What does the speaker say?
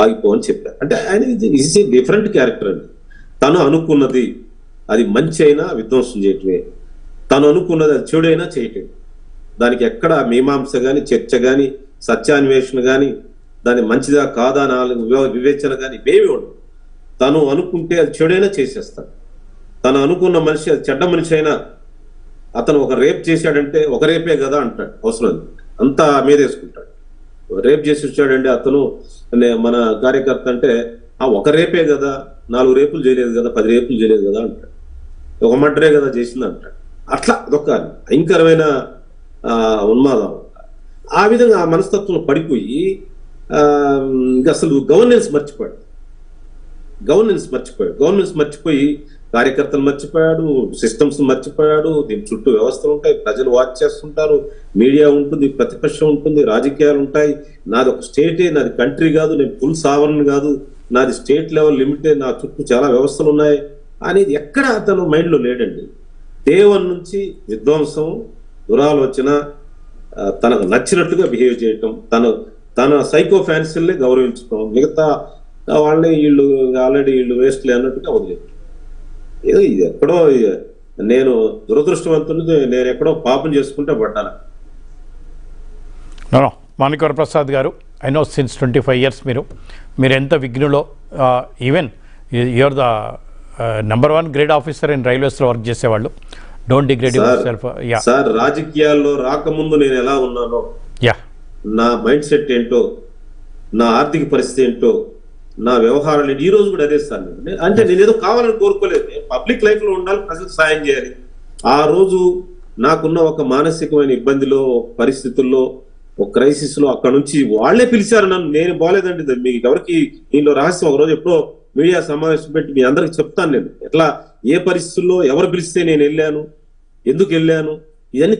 ఆగిపో అని చెప్పారు. అంటే ఆయన ఇస్ ఏ డిఫరెంట్ క్యారెక్టర్ అండి. తను అనుకున్నది అది మంచి అయినా విధ్వంసం చేయటమే. తను అనుకున్నది అది చెడైనా చేయటమే. దానికి ఎక్కడ మీమాంస కానీ చర్చ కానీ సత్యాన్వేషణ కానీ దాన్ని మంచిదా కాదా నాలుగు వివేచన కానీ ఇవేమి ఉండవు. తను అనుకుంటే అది చెడైనా చేసేస్తాడు. తను అనుకున్న మనిషి అది చెడ్డ మనిషి అయినా అతను ఒక రేప్ చేశాడంటే ఒక రేపే కదా అంటాడు. అవసరం లేదు. అంతా మీదేసుకుంటాడు రేప్ చేసి వచ్చాడండి అతను మన కార్యకర్త అంటే ఆ ఒక రేపే కదా నాలుగు రేపులు చేయలేదు కదా పది రేపులు చేయలేదు కదా అంటాడు. ఒక మర్డరే కదా చేసింది అంటాడు. అట్లా అదొక భయంకరమైన ఉన్మాదం. ఆ విధంగా ఆ మనస్తత్వం పడిపోయి ఇంక అసలు గవర్నెన్స్ మర్చిపోయాడు. గవర్నెన్స్ మర్చిపోయాడు. గవర్నెన్స్ మర్చిపోయి కార్యకర్తలు మర్చిపోయాడు సిస్టమ్స్ మర్చిపోయాడు దీని చుట్టూ వ్యవస్థలు ఉంటాయి ప్రజలు వాచ్ చేస్తుంటారు మీడియా ఉంటుంది ప్రతిపక్షం ఉంటుంది రాజకీయాలు ఉంటాయి. నాది ఒక స్టేటే నాది కంట్రీ కాదు నేను ఫుల్ సావరణ కాదు. నాది స్టేట్ లెవెల్ లిమిటే నా చుట్టూ చాలా వ్యవస్థలు ఉన్నాయి. అనేది ఎక్కడ అతను మైండ్లో లేడండి. దేవన్ నుంచి విధ్వంసం దురాలోచన తనకు నచ్చినట్టుగా బిహేవ్ చేయటం తను తన సైకో ఫ్యాన్సీలే గౌరవించుకోవడం మిగతా వాళ్ళని వీళ్ళు ఆల్రెడీ వీళ్ళు వేస్ట్లే అన్నట్టుగా వదిలేదు ఏదో ఇది ఎక్కడో నేను దురదృష్టవంతుని నేను ఎక్కడో పాపం చేసుకుంటే పడ్డాను మాణికవర ప్రసాద్ గారు I know since twenty five years మీరు మీరు ఎంత విఘ్నులో even you're the number one grade officer in రైల్వేస్లో work చేసేవాళ్ళు. Don't degrade yourself yeah sir రాజకీయాల్లో రాకముందు నేను ఎలా ఉన్నానో యా నా మైండ్ సెట్ ఏంటో నా ఆర్థిక పరిస్థితి ఏంటో నా వ్యవహారాలు? ఈ రోజు కూడా అదే సార్ నేను. అంటే నేను ఏదో కావాలని కోరుకోలేదు. పబ్లిక్ లైఫ్లో ఉండాలి ప్రజలకు సాయం చేయాలి. ఆ రోజు నాకున్న ఒక మానసికమైన ఇబ్బందిలో పరిస్థితుల్లో ఒక క్రైసిస్లో అక్కడ నుంచి వాళ్ళే పిలిచారు నన్ను. నేను బాలేదండి ఇది మీకు ఎవరికి దీనిలో రహస్యం ఒక రోజు ఎప్పుడో మీడియా సమావేశం పెట్టి మీ అందరికి చెప్తాను నేను. ఎట్లా ఏ పరిస్థితుల్లో ఎవరు పిలిస్తే నేను వెళ్ళాను ఎందుకు వెళ్ళాను ఇవన్నీ